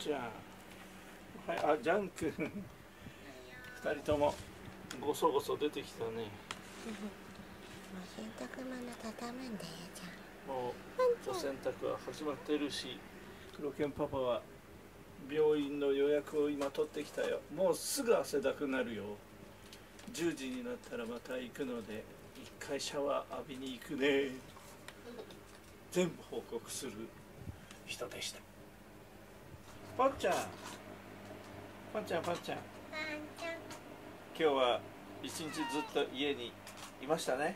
ちゃんはいあジャン君。二人ともごそごそ出てきたね。もう洗濯物畳むんだよじゃもうお洗濯は始まってるし黒犬パパは病院の予約を今取ってきたよ。もうすぐ汗だくなるよ。10時になったらまた行くので一回シャワー浴びに行くね。全部報告する人でしたパンちゃんパンちゃんパンちゃんんちゃん今日は一日ずっと家にいましたね。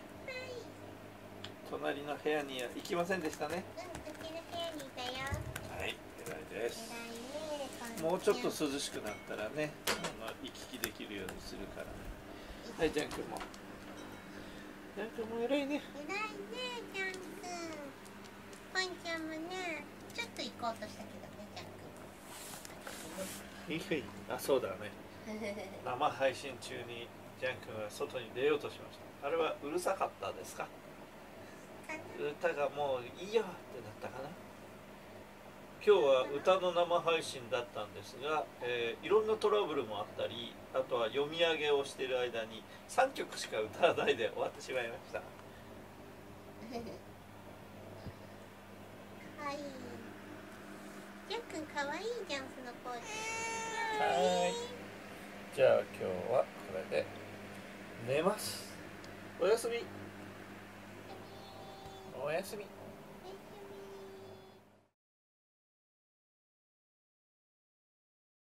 隣の部屋には行きませんでしたね。うんうちの部屋にいたよはい偉いです。偉いねもうちょっと涼しくなったらねあの行き来できるようにするからね。はいジャン君も。ジャン君も偉いね。偉いねジャン君。パンちゃんもねちょっと行こうとしたけどね。あそうだね。生配信中にジャン君は外に出ようとしました。あれはうるさかったですか？歌がもういいよってなったかな？今日は歌の生配信だったんですが、えーいろんなトラブルもあったりあとは読み上げをしている間に3曲しか歌わないで終わってしまいました。かわい。いジャン君かわいいじゃんそのポーズはーじゃあ今日はこれで寝ます。おやすみ。おやすみ。